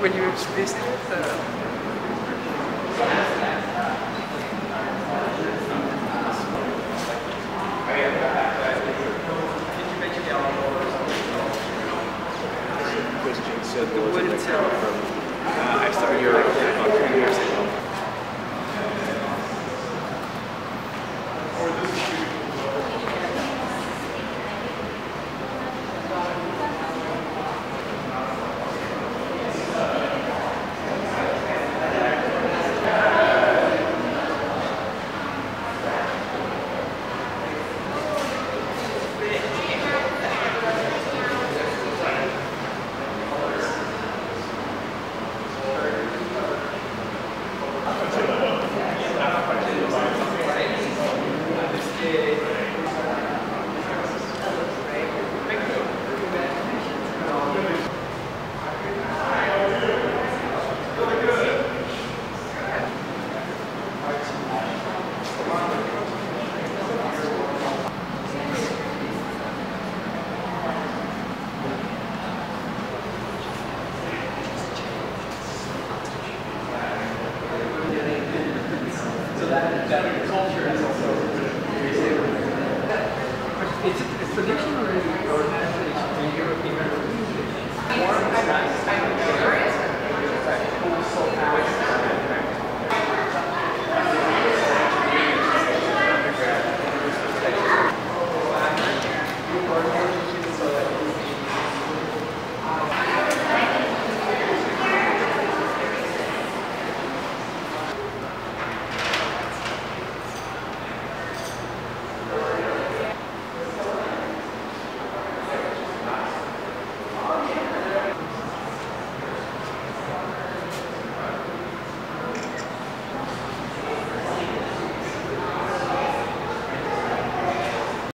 when you visit uh, it. Christian the word itself. Uh, I started here about three years ago. Is it a solution or is it an European